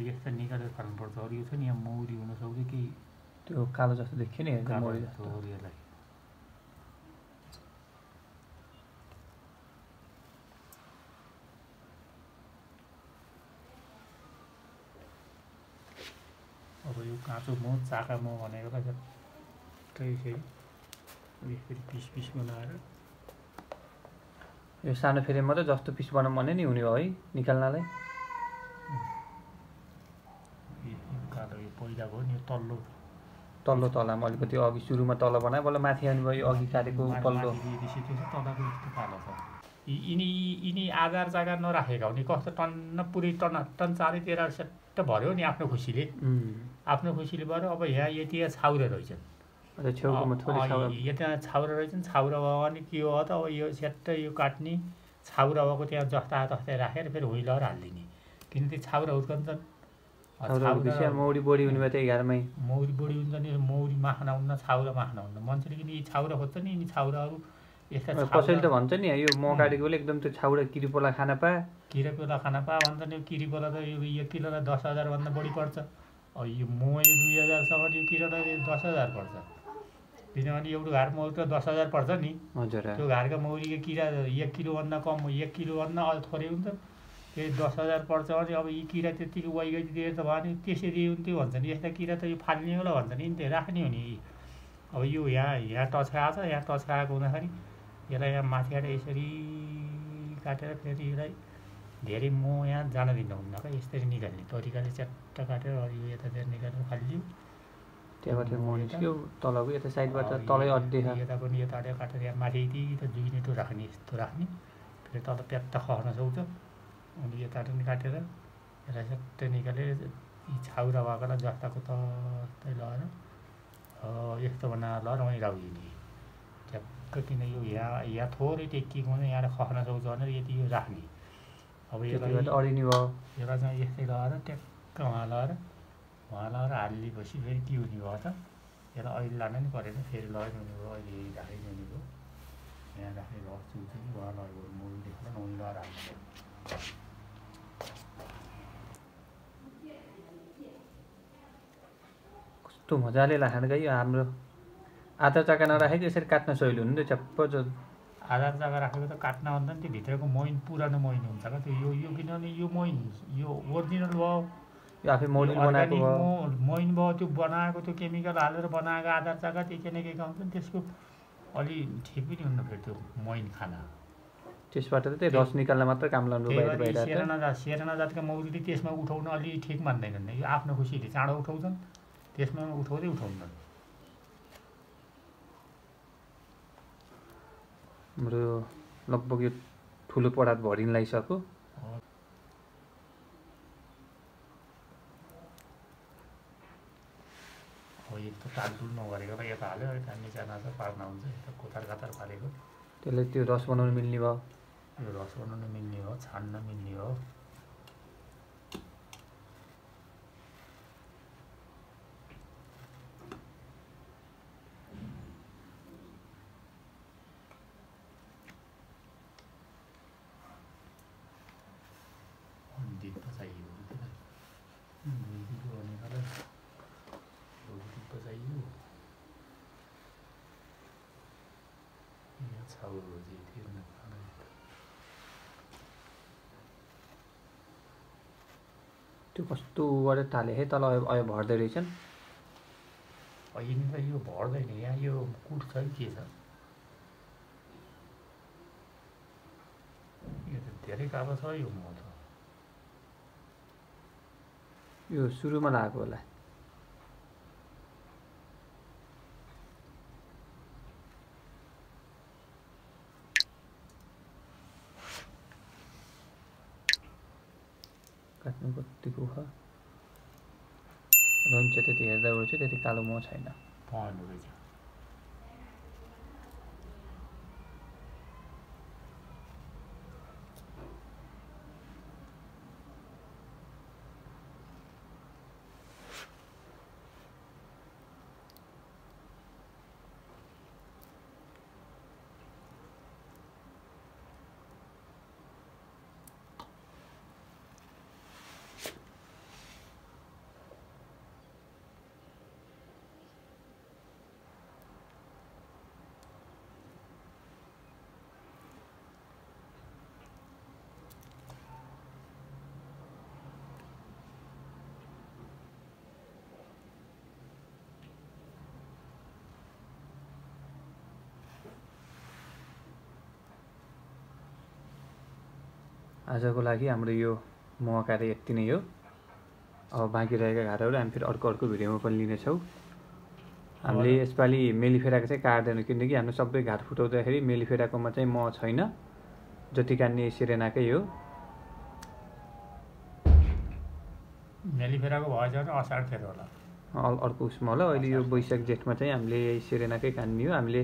अरू यस्ता निकालेर फाल्नुपर्छ अरू यो छ नि यहाँ मौरी हुनसक्छ कि त्यो कालो जस्तो देखियो नि मौरी जस्तो यसलाई अब यो काँचो मह चाका मह भनेको झट्टै यसरी यसरी पिस पिस बनाएर यो सानो फेरि मात्रै जस्तो पिस बनाउँ भने नि हुने हो है निकाल्नलाई यो यो पहिलाको हो नि यो तल्लो। तल्लो तलामा अलिकति अघि सुरुमा तल बनायो बल्ल माथि आउने भयो यो अघि काटेको पल्लो। तलको यस्तो कालो छ। यिनी यिनी आधार जग्गा नराखेका हो नि कस्तो टन्न पुरै टन टन चारैतिर सेट्ट भर्यो नि आफ्नो खुसीले। आफ्नो खुसीले भएर अब यहाँ यति छाउरे रहेछन्। यता छाउरा रहेछन्। छाउरा भयो भने के हो त? अब यो सेट्टै यो काट्ने छाउरा भएको त्यहाँ जस्ता तस्तै राखेर फेरि हुइलर हालिदिने। किन त्यो छाउरा हुर्कन्छन्। मौरी बढी हुने त एघारमै मौरी बढी हुन्छ नि मौरी माख्न हुन्न छाउरा माख्न हुन्न। मान्छेले किन यी छाउरा खोज्छ नि यिनी छाउराहरू यस्ता कसैले त भन्छ नि यो म काटेको बेला एकदम त्यो छाउरा किरिपोला खान पा किरा पेला खान पा भन्छ नि यो किरी पेला त यो एक किलोलाई दस हजारभन्दा बढी पर्छ। यो मह यो दुई हजारसम्म यो किलोलाई दस हजार पर्छ। किनभने एउटा घार मौरी त दस हजार पर्छ नि। हजुर। त्यो घारका मौरीको किरा एक किलोभन्दा कम एक किलोभन्दा अलि थोरै हुन्छ। त्यही दस हजार पर्छ भने अब यी किरा त्यतिको वैगति दिएर त भयो नि त्यसरी हुन्थ्यो भन्छ नि यस्ता किरा त यो फाल्ने होला भन्छ नि त्यो राख्ने हो नि। अब यो यहाँ यहाँ टछाएको छ यहाँ टछाएको हुँदाखेरि यसलाई यहाँ माथिबाट यसरी काटेर फेरि यसलाई धेरै म यहाँ जान दिनुहुन्न क्या यसरी निकाल्ने तरिकाले च्याट्ट काटेर यो यतातिर निकालेर फालिदियो। त्यहाँबाट म निस्क्यो तलको यता साइडबाट तलै अड्दै यता पनि यता काटेर यहाँ माथि त त्यो राख्ने यस्तो राख्ने। फेरि तल प्यात्त खस्न सक्छ। अनि यता पनि काटेर यसलाई सट्टै निकालेर यी छाउरा भएकोलाई जस्ताको तस्तै लगाएर यस्तो बनाएर लगाएर वहीँ राखिदिने ठ्याक्क किन यो यहाँ यहाँ थोरै टेकिएको हुँदैन यहाँ खस्न सक्छ भनेर यति यो राख्ने अब यसलाई अडिने भयो यसलाई चाहिँ यस्तै लगाएर ट्याक्क उहाँ लगाएर उहाँ लगाएर हालिदिएपछि फेरि के हुने भयो त यसलाई अहिले लानु नि परेन फेरि लगाइ हुने भयो अहिले यही राखिदिने भयो यहाँ राखेर रस चुल्छ कि उहाँ लगेको मुल देखेर उहीँ लगाएर हाल्नु कस्तो मजाले लाखान गयो हाम्रो। आधा चक्का नराखेको यसरी काट्न सहिलो हुनु नि च्याप्प आधार जग्गा राखेको त काट्न भन्दा नि त्यो भित्रको मोइन पुरानो मोइन हुन्छ क्या त्यो यो यो किनभने यो मोइन यो ओरिजिनल भयो। यो आफै यो बनाएको मोइन भयो त्यो बनाएको त्यो केमिकल हालेर बनाएको आधार जग्गा त्यो के न के हुन्छ नि त्यसको अलि ठिक पनि हुन्न फेरि त्यो मोइन खाना। त्यसबाट त त्यही रस निकाल्न मात्र काम लाउनु यी त सेरना जात सेरना जातका मौरीले त्यसमा उठाउन अलि ठिक मान्दैनन्। यो आफ्नो खुसीले चाँडो उठाउँछन्। त्यसमा उठाउँदै उठाउनन् हाम्रो यो लगभग यो ठुलो परात भरिन लगाइसक्यो यस्तो तालतुल नगरेको यता हाल्यो यता निचा नाचा पार्न हुन्छ यता कोतार कातार पारेको। त्यसले त्यो रस बनाउनु मिल्ने भयो। रस बनाउनु मिल्ने हो छान्न मिल्ने हो दिन भनेर त चाहियो यहाँ छाउरो चाहिँ पाएन। त्यो कस्तो गरेर थाले है तल अयो भर्दै रहेछन् यिनीलाई यो भर्दैन यहाँ यो कुट छ कि के छ यो त धेरै कालो छ यो म यो सुरुमा लगाएको होला। काट्नु कतिको छ रहन्छ त्यति हेर्दा चाहिँ त्यति कालो मह छैन। रहेछ आजको लागि हाम्रो यो मह कार्य यति नै हो। अब बाँकी रहेका घाटहरू हामी फेरि अर्को अर्को भिडियोमा पनि लिनेछौँ। हामीले यसपालि मेलिफेराको चाहिँ काट्दैनौँ किनकि हाम्रो सबै घाट फुटाउँदाखेरि मेलिफेराकोमा चाहिँ मह छैन जति काट्ने सिरेनाकै हो। मेलिफेराको भएछ भने असार फेर होला। अर्को उसमा होला। अहिले यो वैशाख जेठमा चाहिँ हामीले सिरेनाकै कान्ने हो। हामीले